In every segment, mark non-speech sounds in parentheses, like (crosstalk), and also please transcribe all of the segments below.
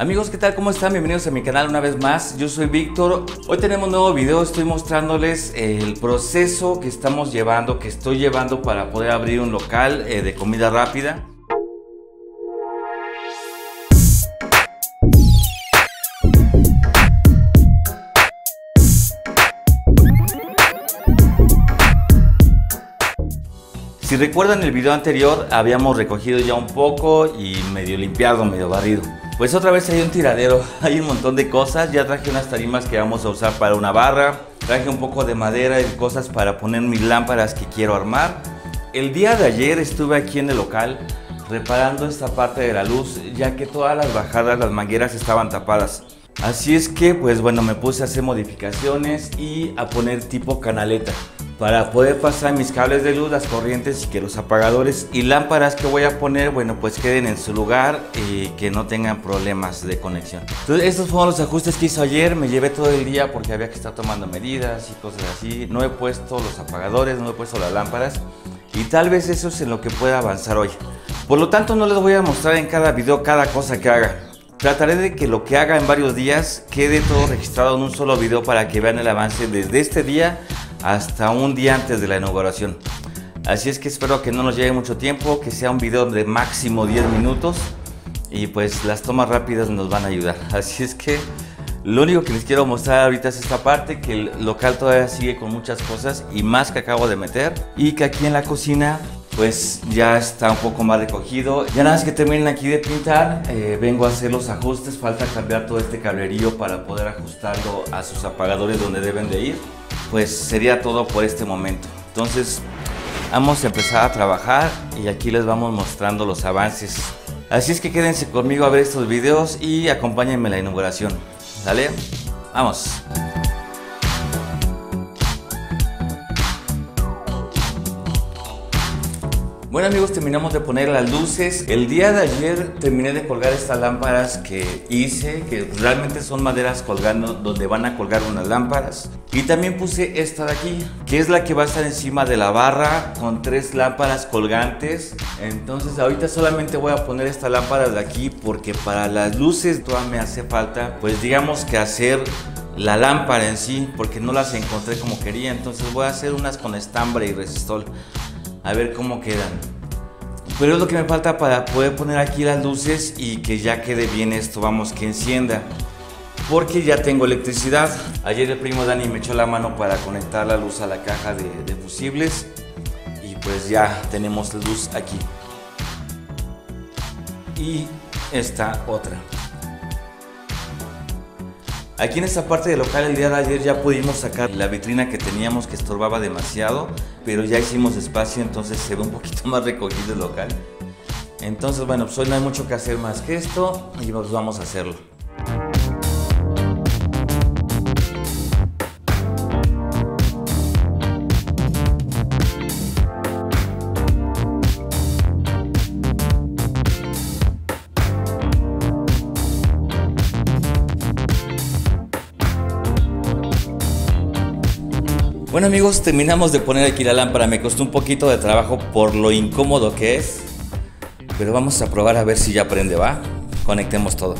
Amigos, ¿qué tal? ¿Cómo están? Bienvenidos a mi canal una vez más. Yo soy Víctor. Hoy tenemos un nuevo video. Estoy mostrándoles el proceso que estamos llevando, que estoy llevando para poder abrir un local eh, de comida rápida. Si recuerdan el video anterior, habíamos recogido ya un poco y medio limpiado, medio barrido. Pues otra vez hay un tiradero, (laughs) hay un montón de cosas. Ya traje unas tarimas que vamos a usar para una barra. Traje un poco de madera y cosas para poner mis lámparas que quiero armar. El día de ayer estuve aquí en el local reparando esta parte de la luz, ya que todas las bajadas, las mangueras estaban tapadas. Así es que, pues bueno, me puse a hacer modificaciones y a poner tipo canaleta para poder pasar mis cables de luz, las corrientes y que los apagadores y lámparas que voy a poner, bueno, pues queden en su lugar y que no tengan problemas de conexión. Entonces, estos fueron los ajustes que hice ayer. Me llevé todo el día porque había que estar tomando medidas y cosas así. No he puesto los apagadores, no he puesto las lámparas y tal vez eso es en lo que pueda avanzar hoy. Por lo tanto, no les voy a mostrar en cada video cada cosa que haga. Trataré de que lo que haga en varios días quede todo registrado en un solo video para que vean el avance desde este día hasta un día antes de la inauguración. Así es que espero que no nos lleve mucho tiempo, que sea un video de máximo 10 minutos y pues las tomas rápidas nos van a ayudar. (laughs) Así es que lo único que les quiero mostrar ahorita es esta parte, que el local todavía sigue con muchas cosas y más que acabo de meter y que aquí en la cocina pues ya está un poco más recogido. Ya nada más que terminen aquí de pintar, eh, vengo a hacer los ajustes, falta cambiar todo este cablerío para poder ajustarlo a sus apagadores donde deben de ir. Pues sería todo por este momento. Entonces vamos a empezar a trabajar y aquí les vamos mostrando los avances. Así es que quédense conmigo a ver estos videos y acompáñenme en la inauguración. ¿Sale? Vamos. Bueno amigos, terminamos de poner las luces. El día de ayer terminé de colgar estas lámparas que hice, que realmente son maderas colgando, donde van a colgar unas lámparas. Y también puse esta de aquí, que es la que va a estar encima de la barra con tres lámparas colgantes. Entonces ahorita solamente voy a poner esta lámpara de aquí porque para las luces todavía me hace falta, pues digamos que hacer la lámpara en sí, porque no las encontré como quería. Entonces voy a hacer unas con estambre y resistol a ver cómo quedan. Pero es lo que me falta para poder poner aquí las luces y que ya quede bien esto, vamos, que encienda. Porque ya tengo electricidad. Ayer el primo Dani me echó la mano para conectar la luz a la caja de, de fusibles. Y pues ya tenemos luz aquí. Y esta otra. Aquí en esta parte del local el día de ayer ya pudimos sacar la vitrina que teníamos que estorbaba demasiado, pero ya hicimos espacio, entonces se ve un poquito (laughs) más recogido el local. Entonces, bueno, pues hoy no hay mucho que hacer más que esto y pues vamos a hacerlo. Bueno amigos, terminamos de poner aquí la lámpara. Me costó un poquito de trabajo por lo incómodo que es. Pero vamos a probar a ver si ya prende, ¿va? Conectemos todo.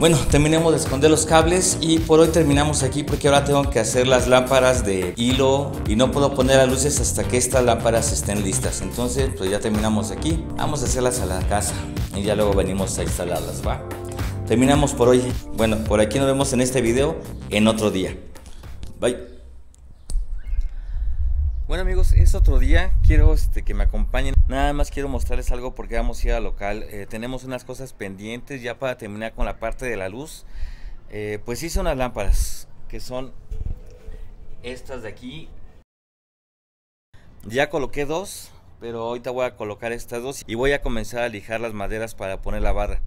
Bueno, terminamos de esconder los cables y por hoy terminamos aquí porque ahora tengo que hacer las lámparas de hilo y no puedo poner las luces hasta que estas lámparas estén listas. Entonces, pues ya terminamos aquí. Vamos a hacerlas a la casa y ya luego venimos a instalarlas, ¿va? Terminamos por hoy. Bueno, por aquí nos vemos en este video en otro día. Bye. Bueno amigos, es otro día, quiero este, que me acompañen. Nada más quiero mostrarles algo porque vamos a ir al local. Eh, tenemos unas cosas pendientes ya para terminar con la parte de la luz. Eh, pues hice unas lámparas que son estas de aquí. Ya coloqué dos, pero ahorita voy a colocar estas dos y voy a comenzar a lijar las maderas para poner la barra.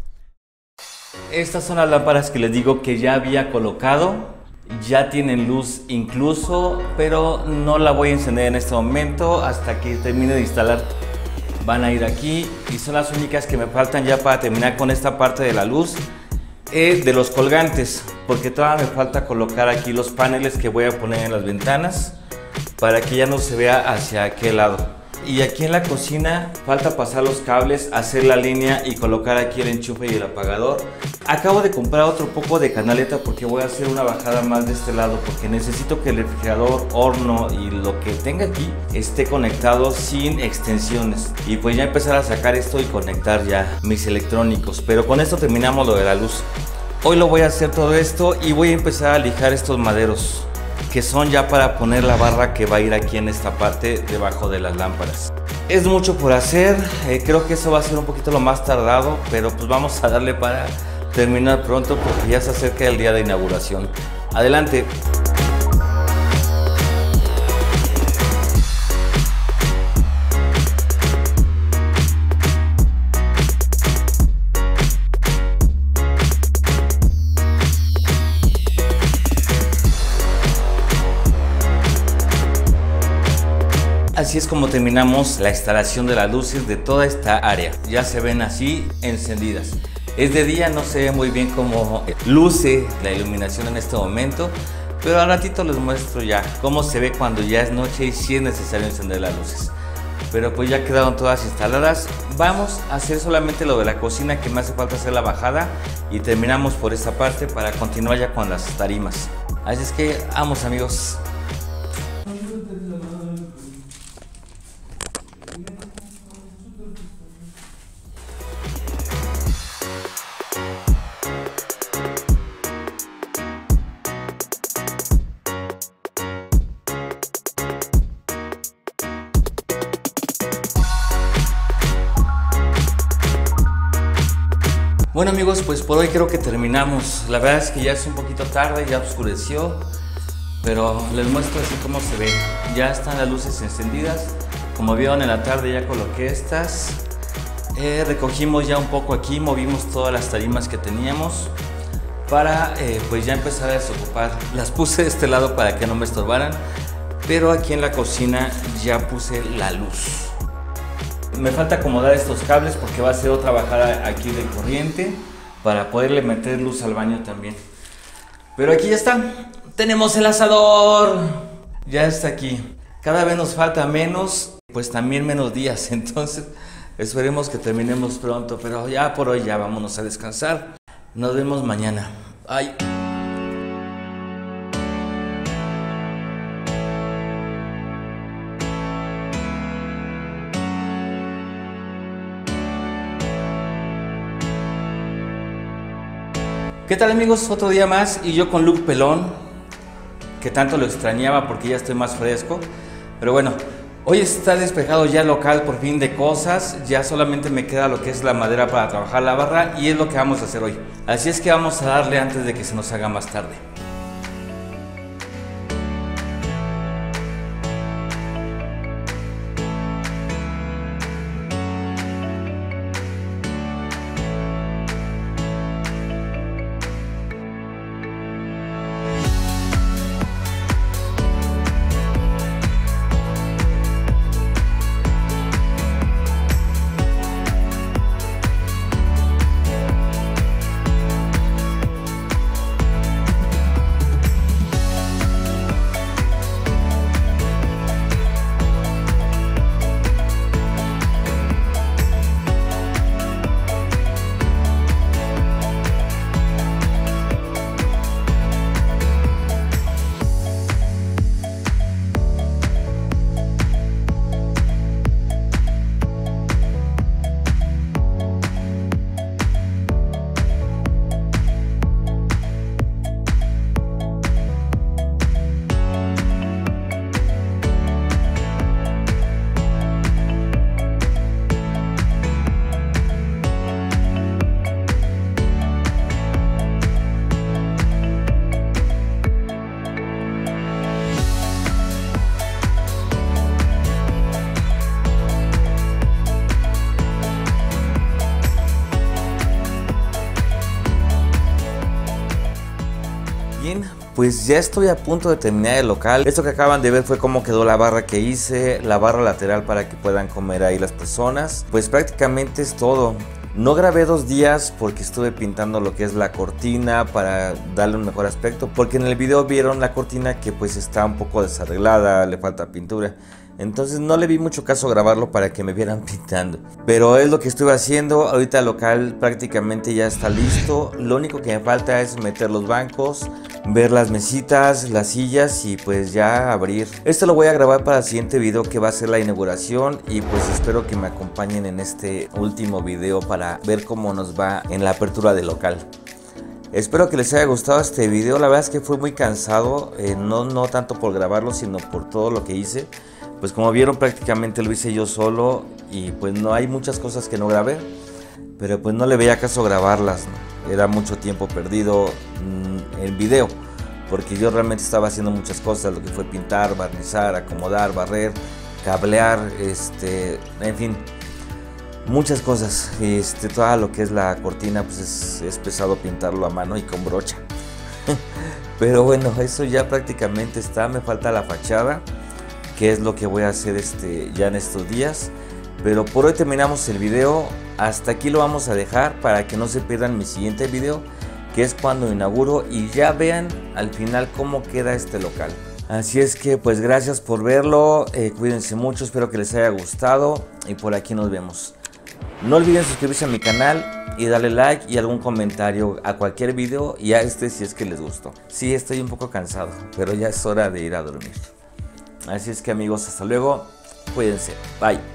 Estas son las lámparas que les digo que ya había colocado ya tienen luz incluso, pero no la voy a encender en este momento hasta que termine de instalar. Van a ir aquí y son las únicas que me faltan ya para terminar con esta parte de la luz eh, de los colgantes, porque todavía me falta colocar aquí los paneles que voy a poner en las ventanas para que ya no se vea hacia aquel lado. Y aquí en la cocina falta pasar los cables, hacer la línea y colocar aquí el enchufe y el apagador. Acabo de comprar otro poco de canaleta porque voy a hacer una bajada más de este lado porque necesito que el refrigerador, horno y lo que tenga aquí esté conectado sin extensiones. Y pues ya empezar a sacar esto y conectar ya mis electrónicos. Pero con esto terminamos lo de la luz. Hoy lo voy a hacer todo esto y voy a empezar a lijar estos maderos que son ya para poner la barra que va a ir aquí en esta parte debajo de las lámparas. Es mucho por hacer, eh, creo que eso va a ser un poquito lo más tardado, pero pues vamos a darle para terminar pronto porque ya se acerca el día de inauguración. Adelante. Así es como terminamos la instalación de las luces de toda esta área. Ya se ven así encendidas. Es de día, no se ve muy bien cómo luce la iluminación en este momento, pero al ratito les muestro ya cómo se ve cuando ya es noche y si es necesario encender las luces. Pero pues ya quedaron todas instaladas. Vamos a hacer solamente lo de la cocina que me hace falta hacer la bajada y terminamos por esta parte para continuar ya con las tarimas. Así es que vamos amigos. Bueno amigos, pues por hoy creo que terminamos. La verdad es que ya es un poquito tarde, ya oscureció, pero les muestro así cómo se ve. Ya están las luces encendidas. Como vieron en la tarde ya coloqué estas. Eh, recogimos ya un poco aquí, movimos todas las tarimas que teníamos para eh, pues ya empezar a desocupar. Las puse de este lado para que no me estorbaran, pero aquí en la cocina ya puse la luz. Me falta acomodar estos cables porque va a ser otra bajada aquí de corriente para poderle meter luz al baño también. Pero aquí ya está. Tenemos el asador. Ya está aquí. Cada vez nos falta menos, pues también menos días. (laughs) Entonces esperemos que terminemos pronto. Pero ya por hoy ya vámonos a descansar. Nos vemos mañana. Ay. ¿Qué tal amigos? Otro día más y yo con Luke Pelón, que tanto lo extrañaba porque ya estoy más fresco. Pero bueno, hoy está despejado ya local por fin de cosas, ya solamente me queda lo que es la madera para trabajar la barra y es lo que vamos a hacer hoy. Así es que vamos a darle antes de que se nos haga más tarde. Pues ya estoy a punto de terminar el local. Esto que acaban de ver fue cómo quedó la barra que hice, la barra lateral para que puedan comer ahí las personas. Pues prácticamente es todo. No grabé dos días porque estuve pintando lo que es la cortina para darle un mejor aspecto, porque en el video vieron la cortina que pues está un poco desarreglada, le falta pintura. Entonces no le vi mucho caso grabarlo para que me vieran (laughs) pintando. Pero es lo que estuve haciendo. Ahorita el local prácticamente ya está listo. Lo único que me falta es meter los bancos, ver las mesitas, las sillas y pues ya abrir. Esto lo voy a grabar para el siguiente video que va a ser la inauguración y pues espero que me acompañen en este último video para ver cómo nos va en la apertura del local. Espero que les haya gustado este video, la verdad es que fue muy cansado, eh, no, no tanto por grabarlo sino por todo lo que hice pues como vieron prácticamente lo hice yo solo y pues no hay muchas cosas que no grabé, pero pues no le veía caso grabarlas, era mucho tiempo perdido en video, porque yo realmente estaba haciendo muchas cosas, lo que fue pintar, barnizar, acomodar, barrer, cablear, este, en fin, muchas cosas, este, todo lo que es la cortina pues es, es pesado pintarlo a mano y con brocha. (laughs) Pero bueno, eso ya prácticamente está, me falta la fachada qué es lo que voy a hacer este, ya en estos días. Pero por hoy terminamos el video. Hasta aquí lo vamos a dejar para que no se pierdan mi siguiente video, que es cuando inauguro y ya vean al final cómo queda este local. Así es que pues gracias por verlo, eh, cuídense mucho, espero que les haya gustado y por aquí nos vemos. No olviden suscribirse a mi canal y darle like y algún comentario a cualquier video y a este si es que les gustó. Sí, estoy un poco cansado, pero ya es hora de ir a dormir. Así es que amigos, hasta luego. Cuídense. Bye.